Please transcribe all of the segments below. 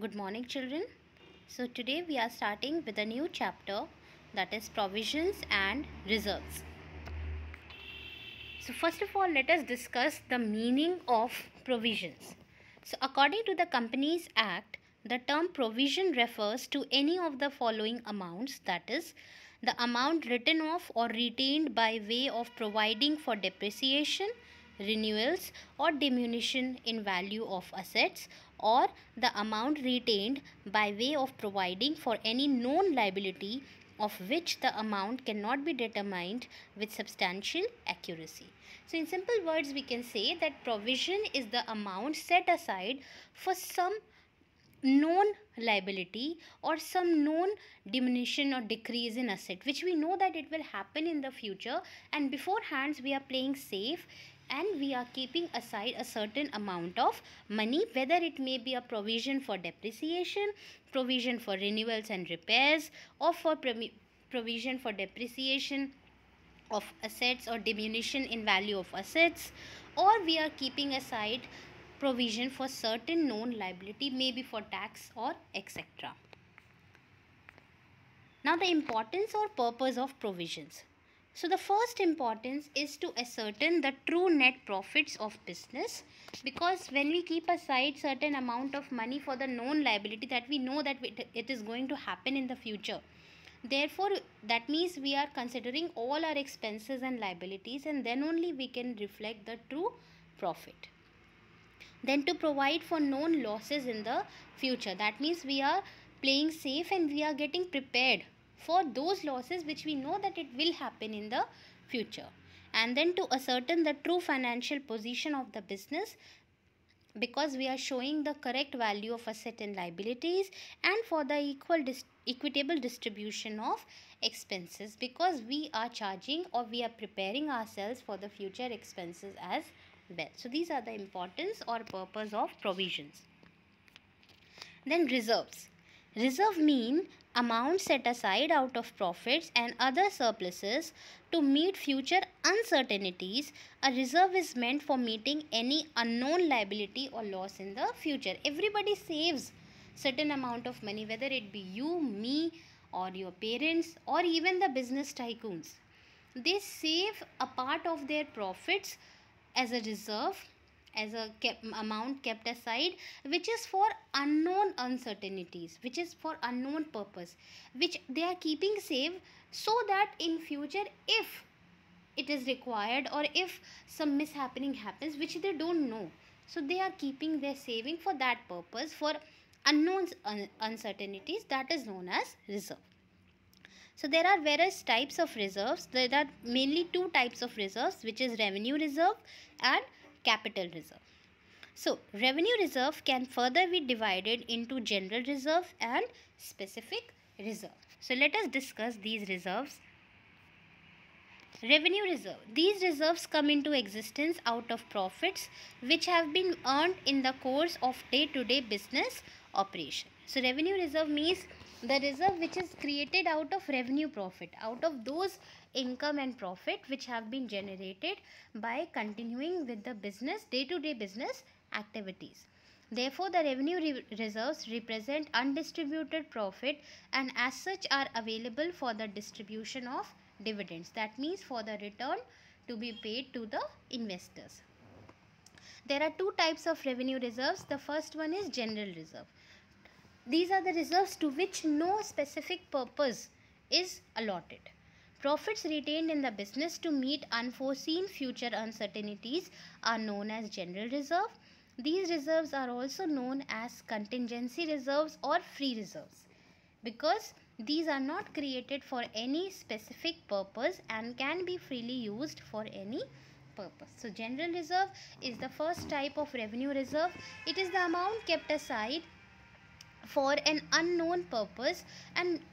Good morning, children. So, today we are starting with a new chapter that is provisions and reserves. So, first of all, let us discuss the meaning of provisions. So, according to the Companies Act, the term provision refers to any of the following amounts that is, the amount written off or retained by way of providing for depreciation, renewals, or diminution in value of assets, or the amount retained by way of providing for any known liability of which the amount cannot be determined with substantial accuracy. So, in simple words, we can say that provision is the amount set aside for some known liability or some known diminution or decrease in asset which we know that it will happen in the future and beforehand we are playing safe and we are keeping aside a certain amount of money whether it may be a provision for depreciation provision for renewals and repairs or for provision for depreciation of assets or diminution in value of assets or we are keeping aside provision for certain known liability maybe for tax or etc. Now the importance or purpose of provisions. So the first importance is to ascertain the true net profits of business because when we keep aside certain amount of money for the known liability that we know that it is going to happen in the future. Therefore, that means we are considering all our expenses and liabilities and then only we can reflect the true profit then to provide for known losses in the future that means we are playing safe and we are getting prepared for those losses which we know that it will happen in the future and then to ascertain the true financial position of the business because we are showing the correct value of asset and liabilities and for the equal dis equitable distribution of expenses because we are charging or we are preparing ourselves for the future expenses as well. So these are the importance or purpose of provisions. Then reserves. Reserve mean amount set aside out of profits and other surpluses to meet future uncertainties. A reserve is meant for meeting any unknown liability or loss in the future. Everybody saves certain amount of money whether it be you, me or your parents or even the business tycoons. They save a part of their profits as a reserve as a kept, amount kept aside which is for unknown uncertainties which is for unknown purpose which they are keeping safe so that in future if it is required or if some mishappening happens which they don't know so they are keeping their saving for that purpose for unknown un uncertainties that is known as reserve so there are various types of reserves. There are mainly two types of reserves which is revenue reserve and capital reserve. So revenue reserve can further be divided into general reserve and specific reserve. So let us discuss these reserves. Revenue reserve. These reserves come into existence out of profits which have been earned in the course of day-to-day -day business operation. So revenue reserve means the reserve which is created out of revenue profit out of those income and profit which have been generated by continuing with the business day to day business activities. Therefore the revenue re reserves represent undistributed profit and as such are available for the distribution of dividends. That means for the return to be paid to the investors. There are two types of revenue reserves. The first one is general reserve these are the reserves to which no specific purpose is allotted. Profits retained in the business to meet unforeseen future uncertainties are known as general reserve. These reserves are also known as contingency reserves or free reserves because these are not created for any specific purpose and can be freely used for any purpose. So general reserve is the first type of revenue reserve. It is the amount kept aside for an unknown purpose and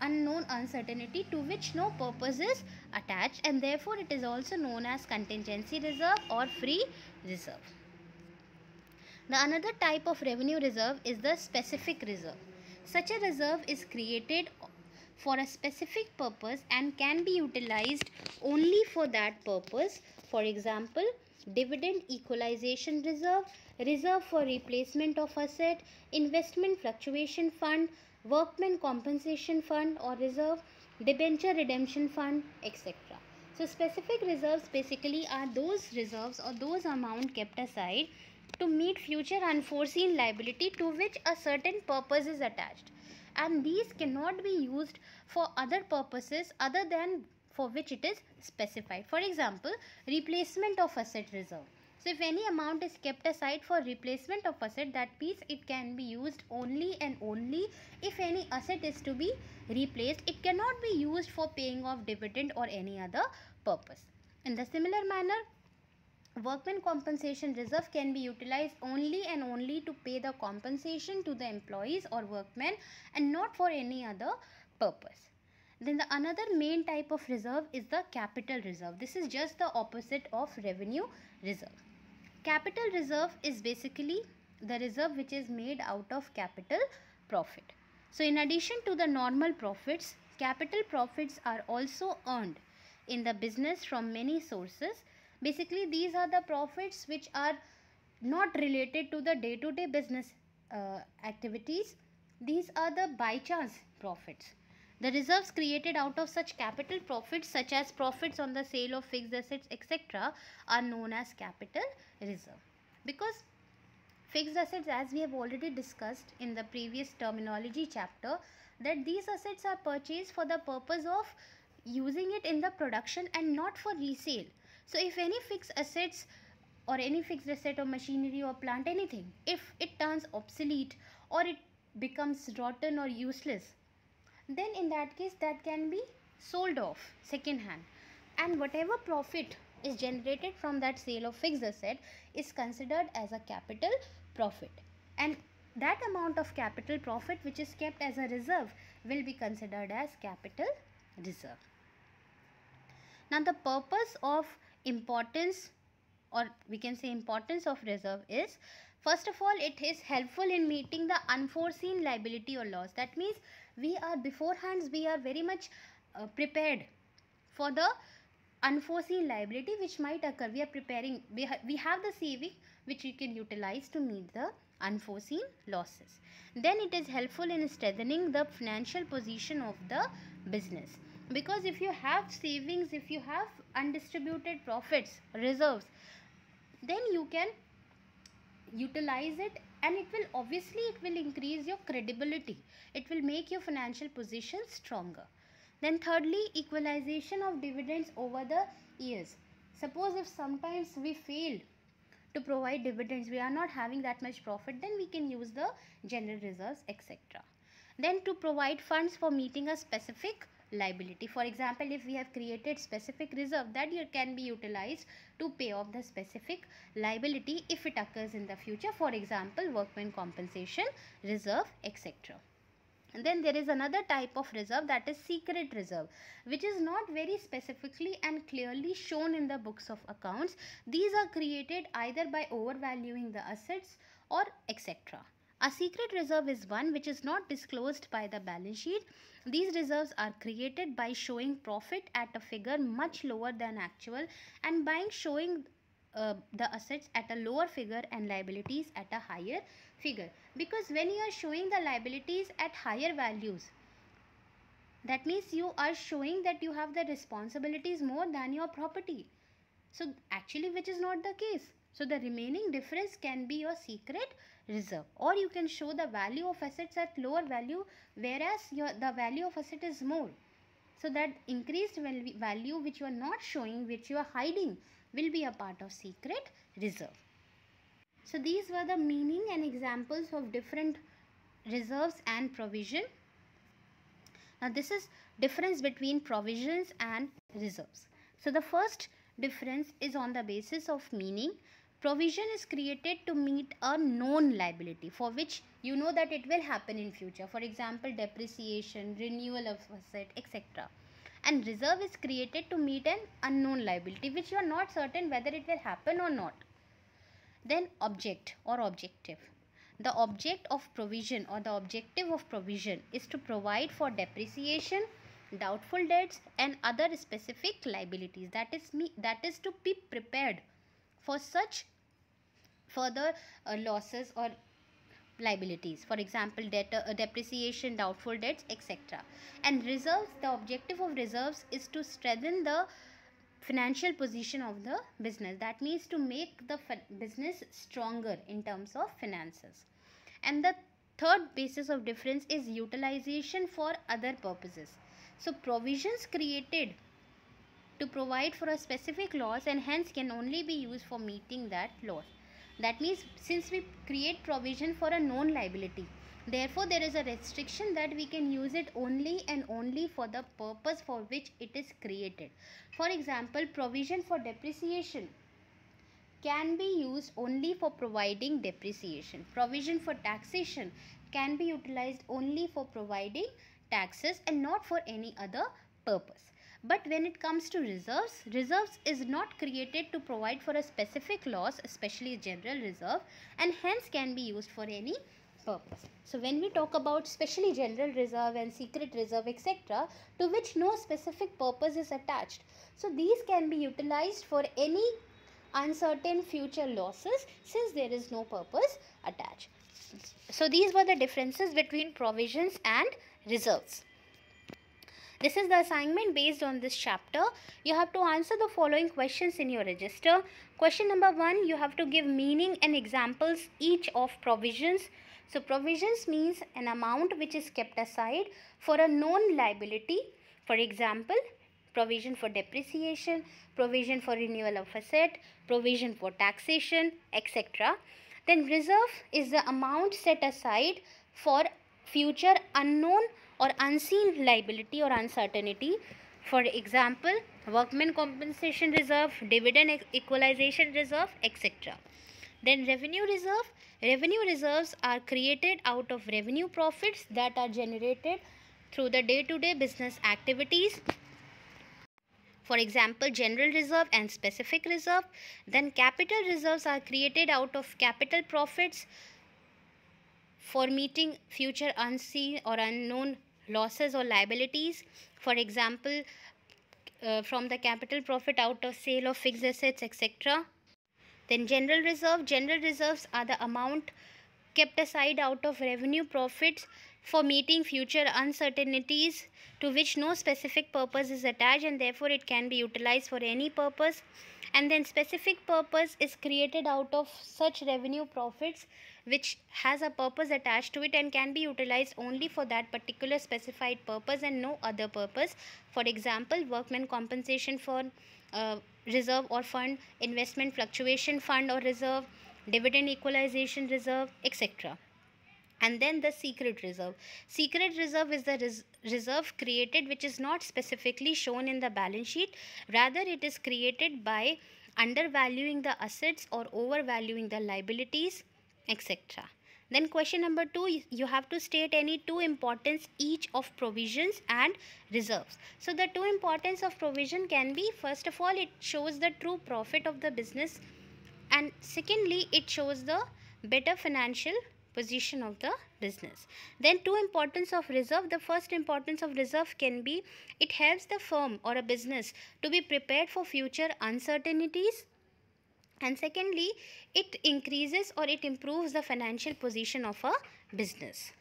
unknown uncertainty to which no purpose is attached and therefore it is also known as contingency reserve or free reserve. The another type of revenue reserve is the specific reserve. Such a reserve is created for a specific purpose and can be utilized only for that purpose. For example, dividend equalization reserve, reserve for replacement of asset, investment fluctuation fund, workman compensation fund or reserve, debenture redemption fund, etc. So specific reserves basically are those reserves or those amount kept aside to meet future unforeseen liability to which a certain purpose is attached and these cannot be used for other purposes other than for which it is specified. For example, replacement of asset reserve. So if any amount is kept aside for replacement of asset that means it can be used only and only if any asset is to be replaced. It cannot be used for paying off dividend or any other purpose. In the similar manner, workman compensation reserve can be utilized only and only to pay the compensation to the employees or workmen and not for any other purpose. Then the another main type of reserve is the capital reserve. This is just the opposite of revenue reserve. Capital reserve is basically the reserve which is made out of capital profit. So in addition to the normal profits, capital profits are also earned in the business from many sources. Basically these are the profits which are not related to the day to day business uh, activities. These are the by chance profits the reserves created out of such capital profits such as profits on the sale of fixed assets etc are known as capital reserve. Because fixed assets as we have already discussed in the previous terminology chapter that these assets are purchased for the purpose of using it in the production and not for resale. So if any fixed assets or any fixed asset or machinery or plant anything, if it turns obsolete or it becomes rotten or useless, then in that case that can be sold off second hand and whatever profit is generated from that sale of fixed asset is considered as a capital profit. And that amount of capital profit which is kept as a reserve will be considered as capital reserve. Now the purpose of importance or we can say importance of reserve is first of all it is helpful in meeting the unforeseen liability or loss. That means we are beforehand we are very much uh, prepared for the unforeseen liability which might occur. We are preparing we, ha we have the saving which we can utilize to meet the unforeseen losses. Then it is helpful in strengthening the financial position of the business. Because if you have savings if you have undistributed profits reserves then you can utilize it and it will obviously it will increase your credibility. It will make your financial position stronger. Then thirdly equalization of dividends over the years. Suppose if sometimes we fail to provide dividends we are not having that much profit then we can use the general reserves etc then to provide funds for meeting a specific liability. For example, if we have created specific reserve that year can be utilized to pay off the specific liability if it occurs in the future. For example, workman compensation reserve etc. And then there is another type of reserve that is secret reserve which is not very specifically and clearly shown in the books of accounts. These are created either by overvaluing the assets or etc. A secret reserve is one which is not disclosed by the balance sheet. These reserves are created by showing profit at a figure much lower than actual and by showing uh, the assets at a lower figure and liabilities at a higher figure. Because when you are showing the liabilities at higher values, that means you are showing that you have the responsibilities more than your property. So actually which is not the case. So the remaining difference can be your secret reserve or you can show the value of assets at lower value whereas your the value of asset is more. So that increased value which you are not showing which you are hiding will be a part of secret reserve. So these were the meaning and examples of different reserves and provision. Now this is difference between provisions and reserves. So the first difference is on the basis of meaning provision is created to meet a known liability for which you know that it will happen in future. For example depreciation renewal of asset etc and reserve is created to meet an unknown liability which you are not certain whether it will happen or not. Then object or objective. The object of provision or the objective of provision is to provide for depreciation doubtful debts and other specific liabilities. That is me that is to be prepared for such further uh, losses or liabilities. For example debt uh, depreciation doubtful debts etc and reserves the objective of reserves is to strengthen the financial position of the business. That means to make the business stronger in terms of finances. And the third basis of difference is utilization for other purposes. So provisions created to provide for a specific loss and hence can only be used for meeting that loss that means since we create provision for a known liability, therefore there is a restriction that we can use it only and only for the purpose for which it is created. For example, provision for depreciation can be used only for providing depreciation. Provision for taxation can be utilized only for providing taxes and not for any other purpose. But when it comes to reserves, reserves is not created to provide for a specific loss, especially general reserve, and hence can be used for any purpose. So when we talk about specially general reserve and secret reserve etc. to which no specific purpose is attached. So these can be utilized for any uncertain future losses since there is no purpose attached. So these were the differences between provisions and reserves. This is the assignment based on this chapter. You have to answer the following questions in your register. Question number one, you have to give meaning and examples each of provisions. So provisions means an amount which is kept aside for a known liability. For example, provision for depreciation, provision for renewal of asset, provision for taxation, etc. Then reserve is the amount set aside for future unknown or unseen liability or uncertainty. For example, workmen compensation reserve, dividend equalization reserve, etc. Then revenue reserve. Revenue reserves are created out of revenue profits that are generated through the day-to-day -day business activities. For example, general reserve and specific reserve. Then capital reserves are created out of capital profits for meeting future unseen or unknown losses or liabilities. For example uh, from the capital profit out of sale of fixed assets etc then general reserve. General reserves are the amount kept aside out of revenue profits for meeting future uncertainties to which no specific purpose is attached and therefore it can be utilized for any purpose and then specific purpose is created out of such revenue profits which has a purpose attached to it and can be utilized only for that particular specified purpose and no other purpose. For example, workmen compensation for uh, reserve or fund, investment fluctuation fund or reserve, dividend equalization reserve, etc. And then the secret reserve. Secret reserve is the res reserve created which is not specifically shown in the balance sheet. Rather, it is created by undervaluing the assets or overvaluing the liabilities etc. Then question number two, you have to state any two importance each of provisions and reserves. So the two importance of provision can be, first of all, it shows the true profit of the business and secondly, it shows the better financial position of the business. Then two importance of reserve. The first importance of reserve can be, it helps the firm or a business to be prepared for future uncertainties. And secondly it increases or it improves the financial position of a business.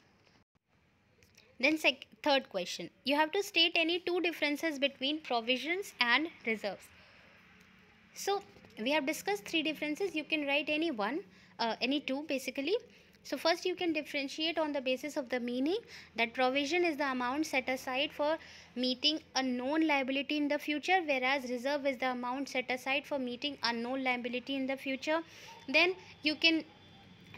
Then third question. You have to state any two differences between provisions and reserves. So we have discussed three differences. You can write any one uh, any two basically so first you can differentiate on the basis of the meaning that provision is the amount set aside for meeting a known liability in the future whereas reserve is the amount set aside for meeting unknown liability in the future. Then you can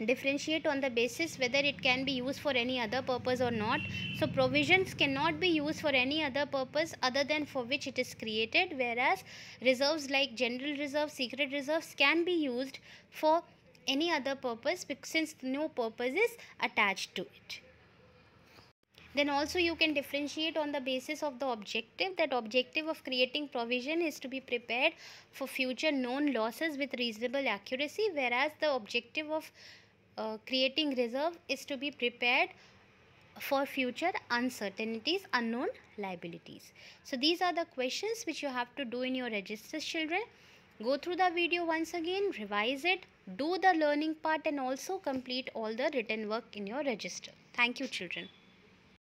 differentiate on the basis whether it can be used for any other purpose or not. So provisions cannot be used for any other purpose other than for which it is created whereas reserves like general reserve, secret reserves can be used for any other purpose since no purpose is attached to it. Then also you can differentiate on the basis of the objective. That objective of creating provision is to be prepared for future known losses with reasonable accuracy whereas the objective of uh, creating reserve is to be prepared for future uncertainties, unknown liabilities. So these are the questions which you have to do in your registers children. Go through the video once again, revise it, do the learning part and also complete all the written work in your register. Thank you children.